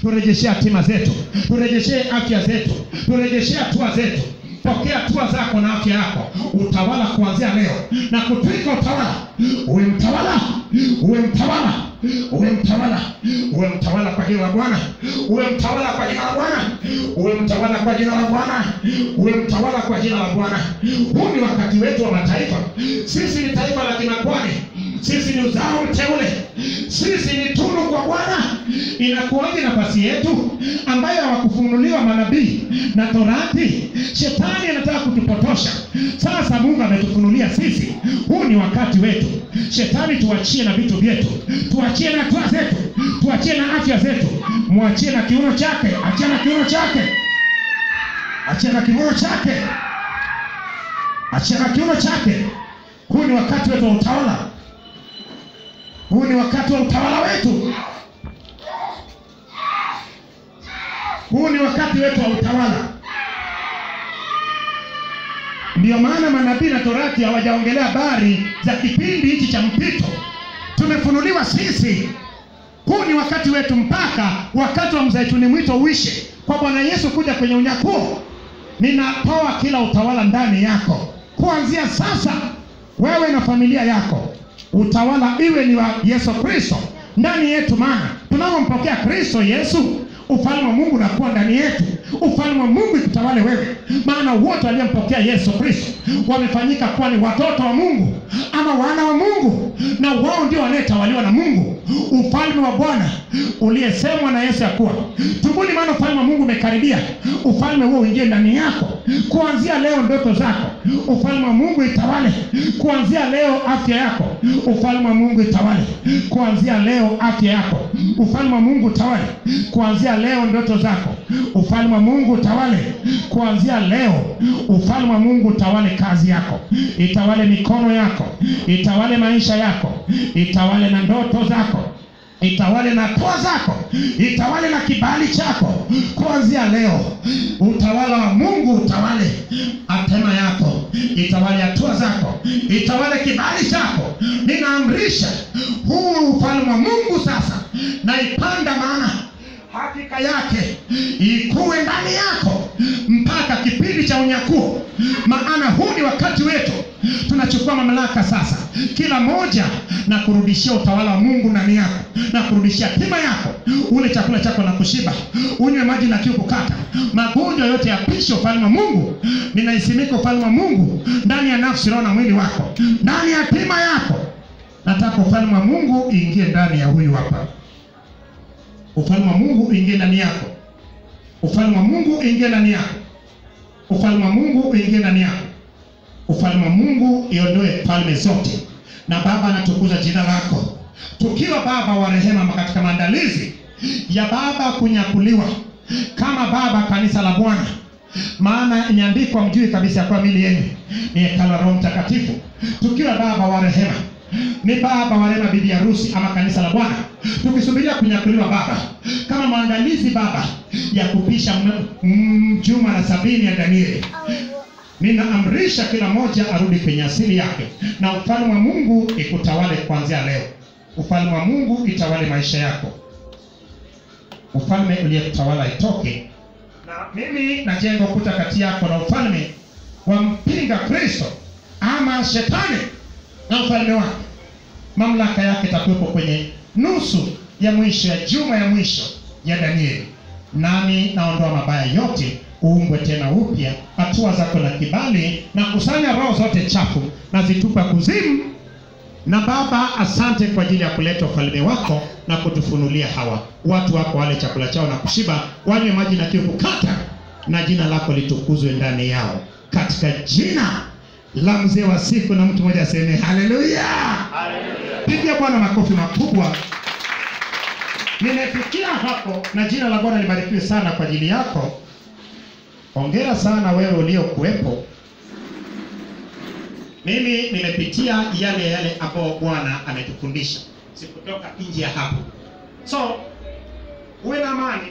turejeshee hatima zetu, turejeshee afya zetu, turejeshee hatua zetu. Pokea hatua zako na afya yako, utawala kuanzia leo na kutwika utawala. Uwe mtawala, uwe mtawala, uwe mtawala, uwe mtawala kwa jina la Bwana, uwe mtawala kwa jina la Bwana, uwe mtawala kwa jina la Bwana, uwe mtawala kwa jina la Bwana. Huu ni wakati wetu wa mataifa. Sisi ni taifa la kimakwani, sisi ni uzao mteule, sisi ni tunu kwa Bwana. Inakuwaje nafasi yetu ambayo hawakufunuliwa manabii na Torati? Shetani anataka kutupotosha. Sasa Mungu ametufunulia sisi, huu ni wakati wetu. Shetani tuachie na vitu vyetu, tuachie na hatua zetu, tuachie na afya zetu, mwachie na kiuno chake, achie na kiuno chake, achie na kiuno chake, achie na kiuno chake. Huu ni wakati wetu wa utawala, huu ni wakati wa utawala wetu. Huu ni wakati wetu wa utawala. Ndiyo maana manabii na Torati hawajaongelea habari za kipindi hichi cha mpito. Tumefunuliwa sisi. Huu ni wakati wetu mpaka wakati wa mzaituni mwito uishe, kwa Bwana Yesu kuja kwenye unyakuo. Ninatoa kila utawala ndani yako kuanzia sasa, wewe na familia yako, utawala iwe ni wa Yesu Kristo ndani yetu, maana tunapompokea Kristo Yesu ufalme wa Mungu unakuwa ndani yetu. Ufalme wa Mungu ikutawale wewe, maana wote waliompokea Yesu Kristo wamefanyika kuwa ni watoto wa Mungu ama wana wa Mungu, na wao ndio wanayetawaliwa na Mungu. Ufalme wa Bwana uliyesemwa na Yesu ya kuwa tubuni, maana ufalme wa Mungu umekaribia. Ufalme huo uingie ndani yako kuanzia leo. Ndoto zako, ufalme wa Mungu itawale kuanzia leo. Afya yako, ufalme wa Mungu itawale kuanzia leo. Afya yako, ufalme wa Mungu utawale kuanzia leo. Ndoto zako, ufalme wa Mungu utawale kuanzia leo. Ufalme wa Mungu utawale kazi yako, itawale mikono yako, itawale maisha yako, itawale na ndoto zako itawale na toa zako, itawale na kibali chako. Kuanzia leo. Utawala wa Mungu utawale atema yako, itawale hatua zako, itawale kibali chako. Ninaamrisha huu ufalme wa Mungu sasa, naipanda maana hakika yake ikuwe ndani yako kipindi cha unyakuo, maana huu ni wakati wetu. Tunachukua mamlaka sasa, kila moja na kurudishia utawala wa Mungu ndani yako, na kurudishia hima yako, ule chakula chako na kushiba, unywe maji na kiu kukata, magonjwa yote yapishe ufalme wa Mungu. Ninaisimika ufalme wa Mungu ndani ya nafsi, roho na mwili wako, ndani ya hima yako. Nataka ufalme wa Mungu ingie ndani ya huyu hapa ufalme wa Mungu ingie ndani yako. Ufalme wa Mungu ingie ndani yako. Ufalme wa Mungu uingie ndani yako. Ufalme wa Mungu iondoe falme zote, na Baba anatukuza jina lako, tukiwa Baba wa rehema katika maandalizi ya Baba kunyakuliwa kama Baba kanisa la Bwana, maana imeandikwa, mjui kabisa kwa mili yenu. Ni hekalu la Roho Mtakatifu, tukiwa Baba wa rehema. Ni baba wa rehema, bibi harusi ama kanisa la Bwana, tukisubiria kunyakuliwa Baba, kama maandalizi Baba ya kupisha juma la sabini ya Danieli. Ninaamrisha kila mmoja arudi kwenye asili yake, na ufalme wa Mungu ikutawale kuanzia leo. Ufalme wa Mungu itawale maisha yako, ufalme uliyekutawala itoke. Na mimi najenga ukuta kati yako na ufalme wa mpinga Kristo ama shetani na ufalme wake. Mamlaka yake itakuwepo kwenye nusu ya mwisho ya juma ya mwisho ya Danieli. Nami naondoa mabaya yote, uumbwe tena upya, hatua zako na kibali, na kusanya roho zote chafu na zitupa kuzimu. Na Baba, asante kwa ajili ya kuleta ufalme wako na kutufunulia hawa watu wako, wale chakula chao na kushiba, wanywe maji na kiu kukata, na jina lako litukuzwe ndani yao, katika jina la mzee wa siku, na mtu mmoja aseme haleluya. Pigia Bwana makofi makubwa. Nimefikia hapo na jina la Bwana libarikiwe sana kwa ajili yako. Hongera sana wewe uliokuwepo. Mimi nimepitia yale yale ambayo Bwana ametufundisha, sikutoka nje ya hapo. So uwe na amani